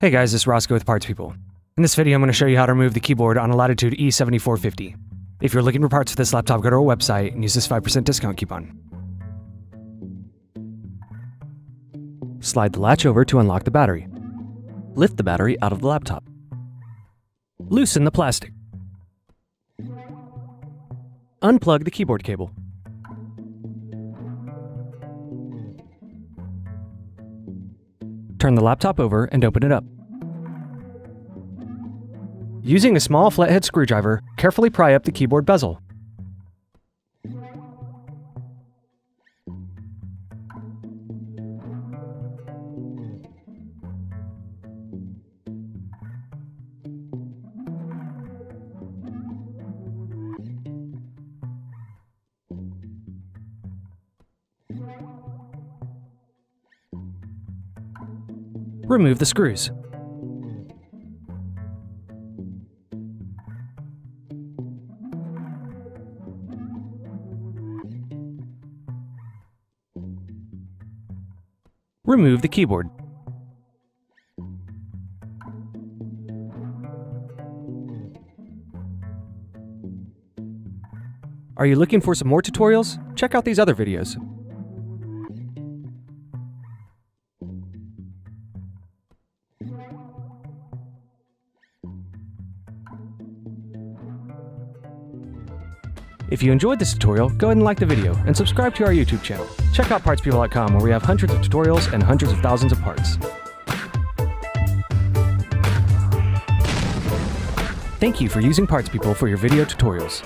Hey guys, is Roscoe with Parts People. In this video, I'm going to show you how to remove the keyboard on a Latitude E7450. If you're looking for parts for this laptop, go to our website and use this 5% discount coupon. Slide the latch over to unlock the battery. Lift the battery out of the laptop. Loosen the plastic. Unplug the keyboard cable. Turn the laptop over and open it up. Using a small flathead screwdriver, carefully pry up the keyboard bezel. Remove the screws. Remove the keyboard. Are you looking for some more tutorials? Check out these other videos. If you enjoyed this tutorial, go ahead and like the video and subscribe to our YouTube channel. Check out partspeople.com where we have hundreds of tutorials and hundreds of thousands of parts. Thank you for using PartsPeople for your video tutorials.